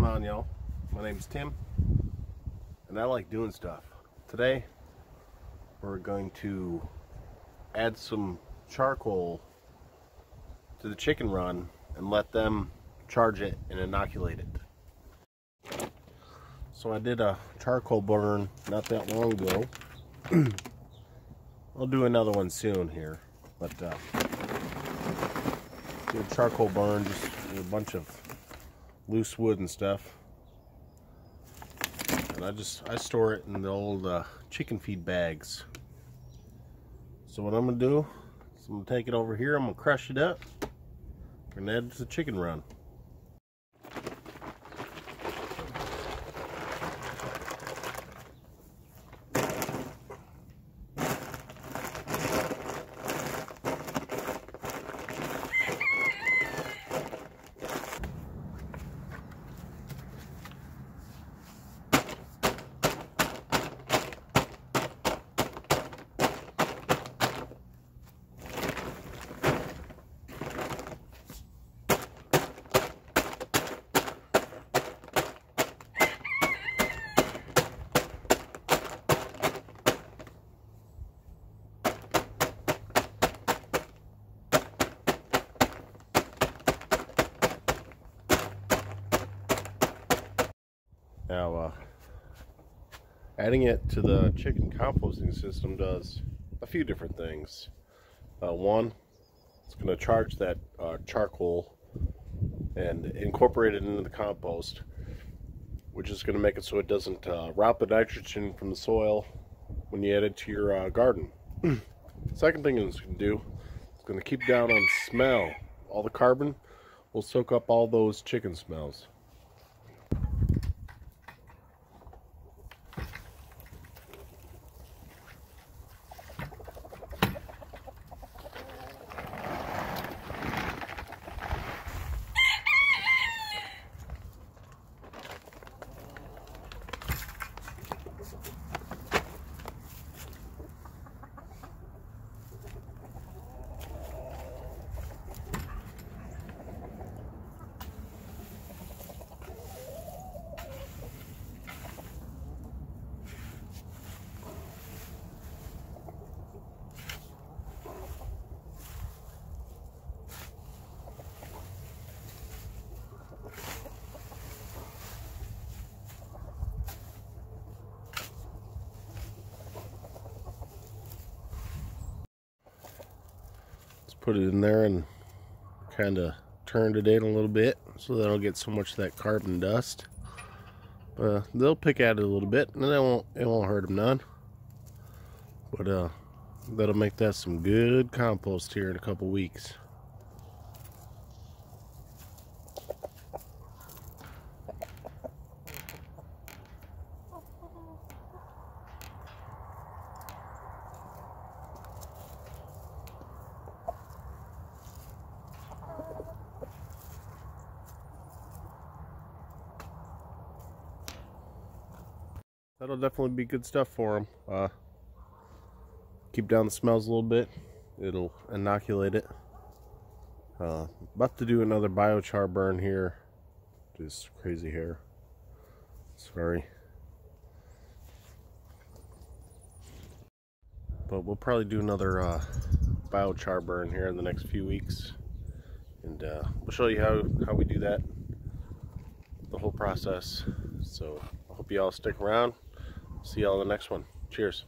going on y'all? My name's Tim and I like doing stuff. Today we're going to add some charcoal to the chicken run and let them charge it and inoculate it. So I did a charcoal burn not that long ago. I'll do another one soon here, but uh, a charcoal burn, just a bunch of loose wood and stuff. And I just, I store it in the old uh, chicken feed bags. So what I'm gonna do is I'm gonna take it over here, I'm gonna crush it up, and add it to the chicken run. Now, uh, adding it to the chicken composting system does a few different things. Uh, one, it's going to charge that uh, charcoal and incorporate it into the compost, which is going to make it so it doesn't uh, rob the nitrogen from the soil when you add it to your uh, garden. Second thing it's going to do, it's going to keep down on smell. All the carbon will soak up all those chicken smells. Put it in there and kind of turned it in a little bit so they don't get so much of that carbon dust. Uh, they'll pick at it a little bit and it won't it won't hurt them none. But uh, that'll make that some good compost here in a couple weeks. That'll definitely be good stuff for them. Uh, keep down the smells a little bit. It'll inoculate it. Uh, about to do another biochar burn here. Just crazy hair. Sorry. But we'll probably do another uh, biochar burn here in the next few weeks. And uh, we'll show you how, how we do that. The whole process. So I hope you all stick around. See y'all in the next one. Cheers.